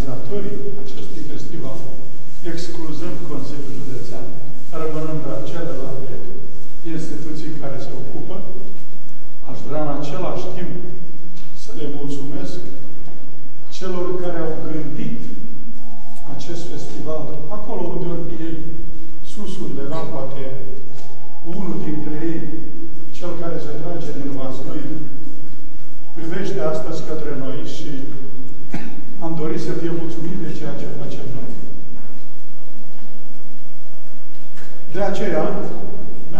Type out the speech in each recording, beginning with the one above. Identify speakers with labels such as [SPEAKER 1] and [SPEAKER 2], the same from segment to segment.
[SPEAKER 1] organizatorii acestui festival, excluzând Consiliul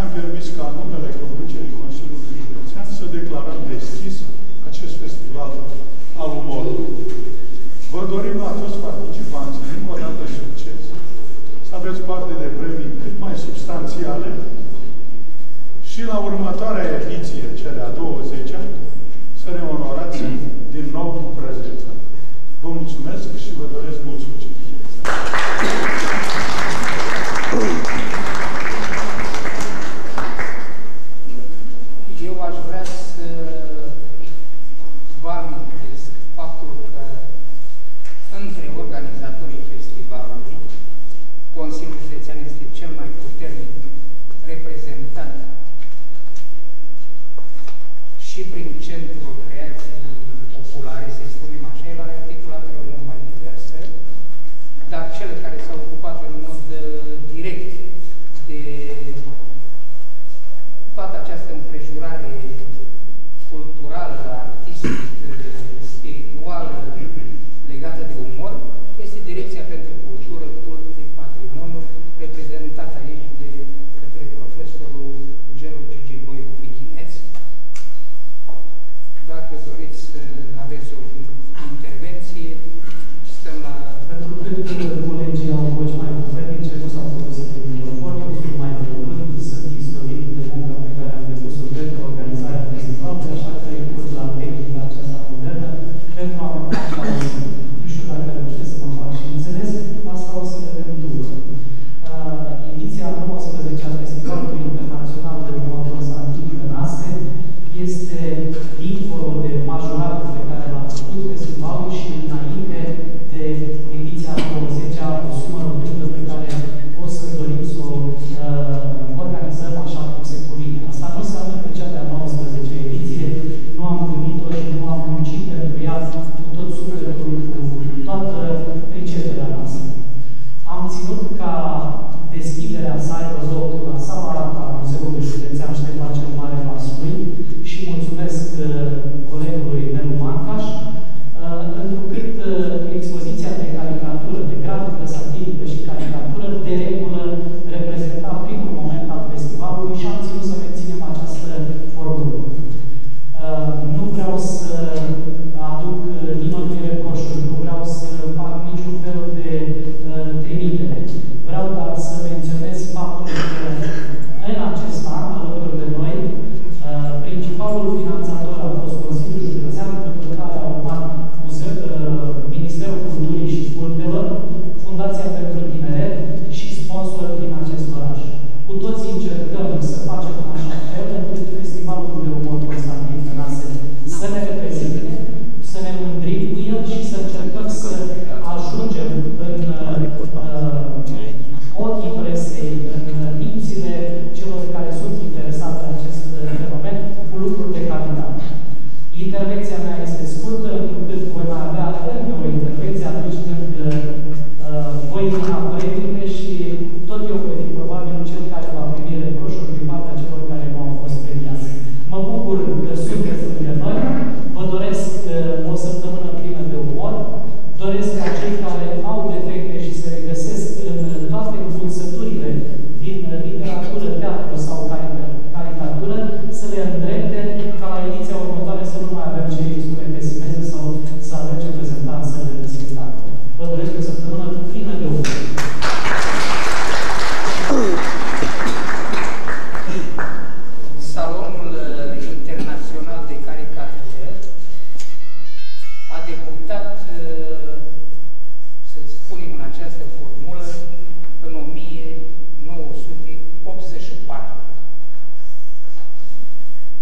[SPEAKER 2] Efendim biz kanunu Intervenția mea este scurtă, încât voi mai avea încă o intervenție atunci când uh, voi intra proiectele și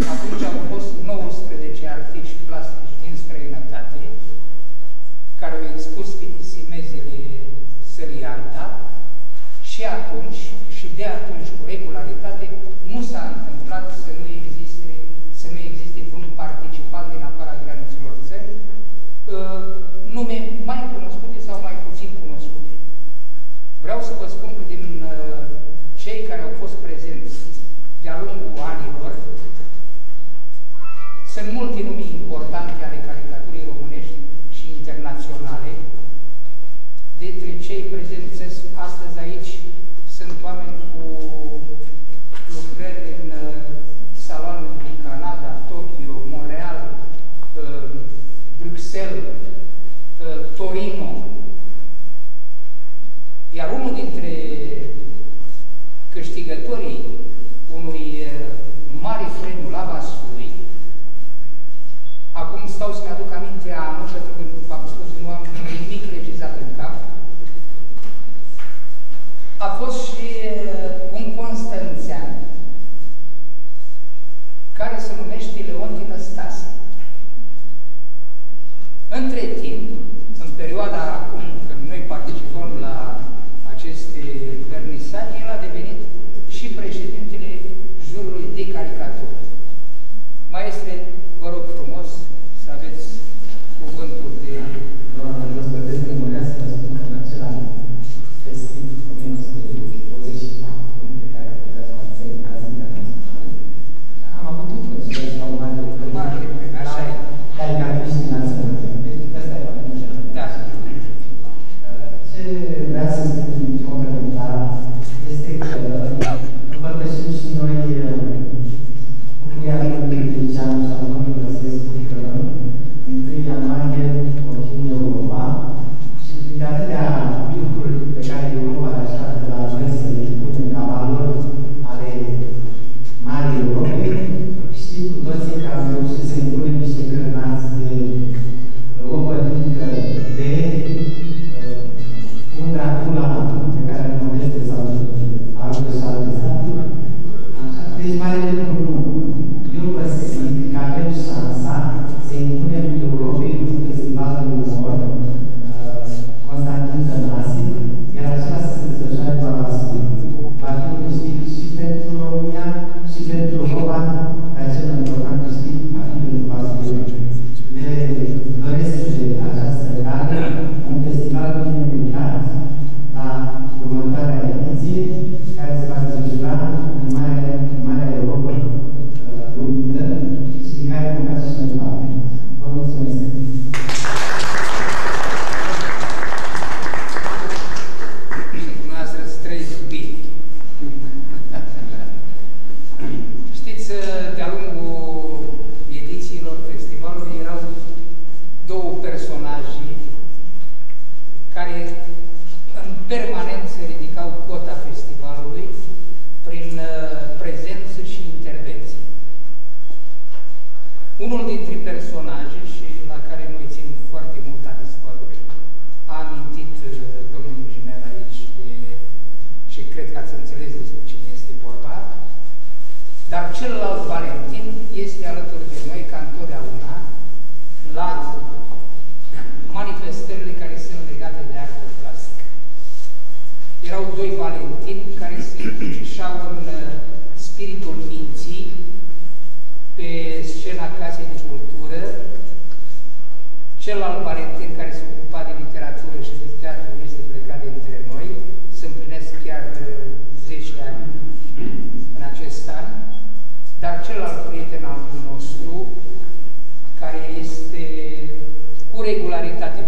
[SPEAKER 2] atunci au fost como está o
[SPEAKER 3] semeador caminho. celălalt Valentin este alături celălalt prieten al nostru, care este cu regularitate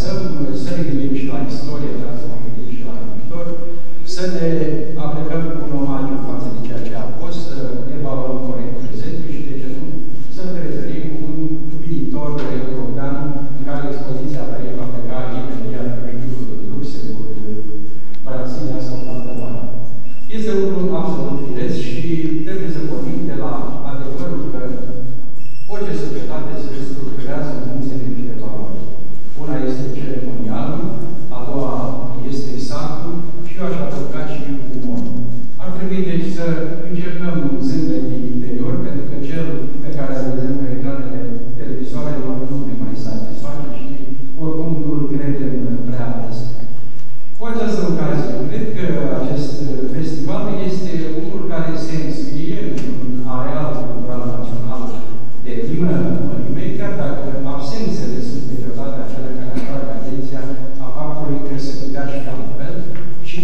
[SPEAKER 3] Marcelo, no excelente livro da História da Și